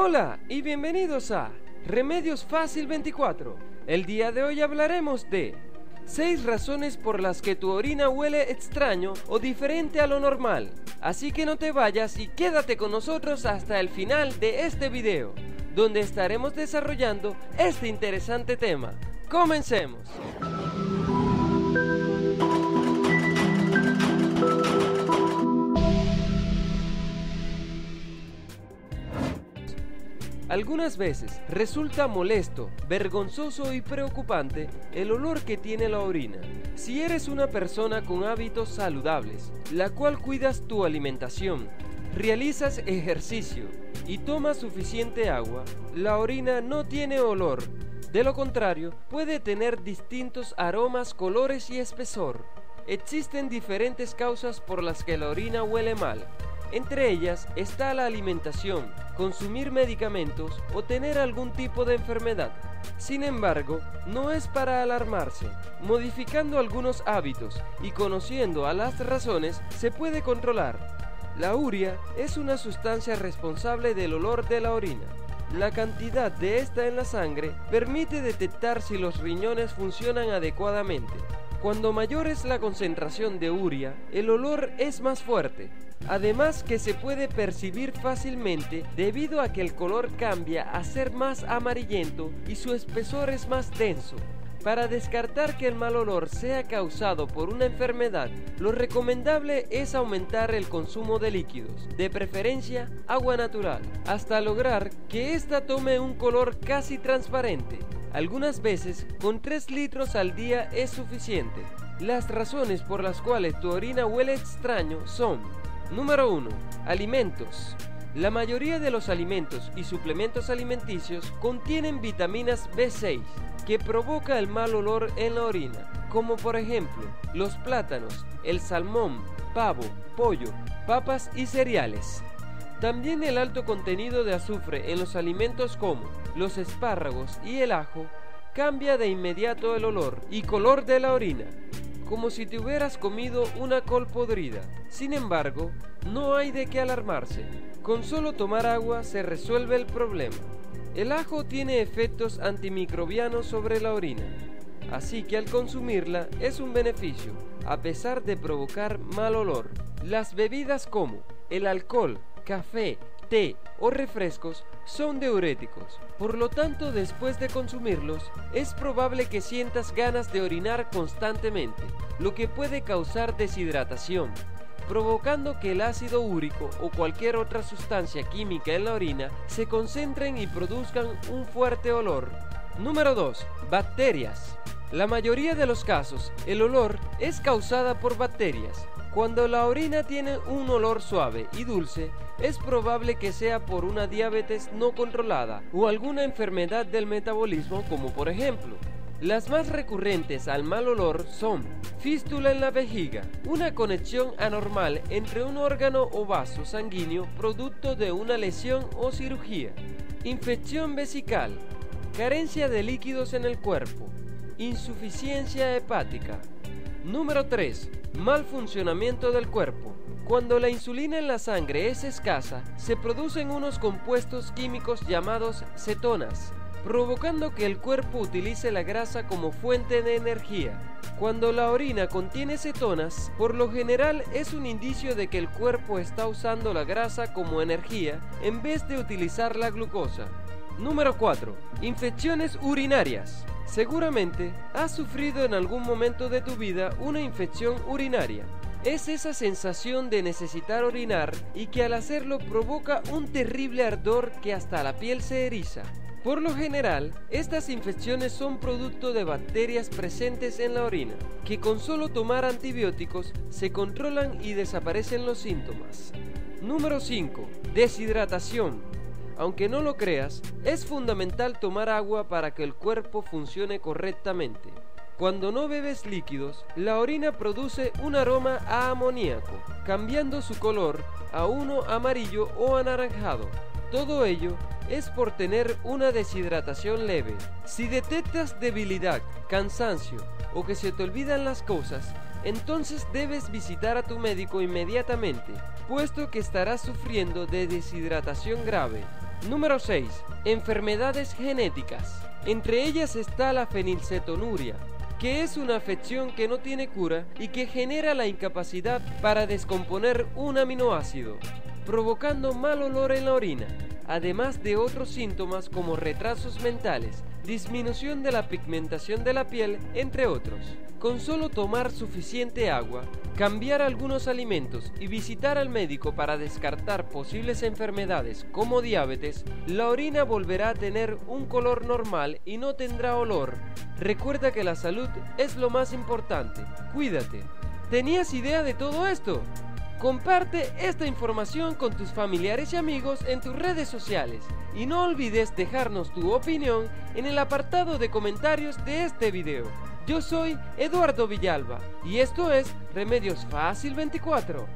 Hola y bienvenidos a Remedios Fácil 24. El día de hoy hablaremos de 6 razones por las que tu orina huele extraño o diferente a lo normal. Así que no te vayas y quédate con nosotros hasta el final de este video, donde estaremos desarrollando este interesante tema. Comencemos. Algunas veces resulta molesto, vergonzoso y preocupante el olor que tiene la orina. Si eres una persona con hábitos saludables, la cual cuidas tu alimentación, realizas ejercicio y tomas suficiente agua, la orina no tiene olor. De lo contrario, puede tener distintos aromas, colores y espesor. Existen diferentes causas por las que la orina huele mal. Entre ellas está la alimentación, consumir medicamentos o tener algún tipo de enfermedad. Sin embargo, no es para alarmarse. Modificando algunos hábitos y conociendo a las razones se puede controlar. La uria es una sustancia responsable del olor de la orina. La cantidad de esta en la sangre permite detectar si los riñones funcionan adecuadamente. Cuando mayor es la concentración de uria, el olor es más fuerte. Además que se puede percibir fácilmente debido a que el color cambia a ser más amarillento y su espesor es más denso. Para descartar que el mal olor sea causado por una enfermedad, lo recomendable es aumentar el consumo de líquidos, de preferencia agua natural, hasta lograr que ésta tome un color casi transparente. Algunas veces, con 3 litros al día es suficiente. Las razones por las cuales tu orina huele extraño son Número 1. Alimentos. La mayoría de los alimentos y suplementos alimenticios contienen vitaminas B6 que provoca el mal olor en la orina, como por ejemplo los plátanos, el salmón, pavo, pollo, papas y cereales. También el alto contenido de azufre en los alimentos como los espárragos y el ajo cambia de inmediato el olor y color de la orina como si te hubieras comido una col podrida. Sin embargo, no hay de qué alarmarse. Con solo tomar agua se resuelve el problema. El ajo tiene efectos antimicrobianos sobre la orina, así que al consumirla es un beneficio, a pesar de provocar mal olor. Las bebidas como el alcohol, café, té o refrescos son diuréticos. Por lo tanto, después de consumirlos, es probable que sientas ganas de orinar constantemente, lo que puede causar deshidratación, provocando que el ácido úrico o cualquier otra sustancia química en la orina se concentren y produzcan un fuerte olor. Número 2. Bacterias. La mayoría de los casos, el olor es causada por bacterias, cuando la orina tiene un olor suave y dulce, es probable que sea por una diabetes no controlada o alguna enfermedad del metabolismo como por ejemplo las más recurrentes al mal olor son fístula en la vejiga, una conexión anormal entre un órgano o vaso sanguíneo producto de una lesión o cirugía, infección vesical, carencia de líquidos en el cuerpo, insuficiencia hepática. Número 3 Mal funcionamiento del cuerpo. Cuando la insulina en la sangre es escasa, se producen unos compuestos químicos llamados cetonas, provocando que el cuerpo utilice la grasa como fuente de energía. Cuando la orina contiene cetonas, por lo general es un indicio de que el cuerpo está usando la grasa como energía en vez de utilizar la glucosa. Número 4. Infecciones urinarias. Seguramente has sufrido en algún momento de tu vida una infección urinaria. Es esa sensación de necesitar orinar y que al hacerlo provoca un terrible ardor que hasta la piel se eriza. Por lo general, estas infecciones son producto de bacterias presentes en la orina, que con solo tomar antibióticos se controlan y desaparecen los síntomas. Número 5. Deshidratación. Aunque no lo creas, es fundamental tomar agua para que el cuerpo funcione correctamente. Cuando no bebes líquidos, la orina produce un aroma a amoníaco, cambiando su color a uno amarillo o anaranjado. Todo ello es por tener una deshidratación leve. Si detectas debilidad, cansancio o que se te olvidan las cosas, entonces debes visitar a tu médico inmediatamente, puesto que estarás sufriendo de deshidratación grave. Número 6. Enfermedades genéticas. Entre ellas está la fenilcetonuria, que es una afección que no tiene cura y que genera la incapacidad para descomponer un aminoácido, provocando mal olor en la orina, además de otros síntomas como retrasos mentales, disminución de la pigmentación de la piel, entre otros. Con solo tomar suficiente agua, cambiar algunos alimentos y visitar al médico para descartar posibles enfermedades como diabetes, la orina volverá a tener un color normal y no tendrá olor. Recuerda que la salud es lo más importante. Cuídate. ¿Tenías idea de todo esto? Comparte esta información con tus familiares y amigos en tus redes sociales y no olvides dejarnos tu opinión en el apartado de comentarios de este video. Yo soy Eduardo Villalba y esto es Remedios Fácil 24.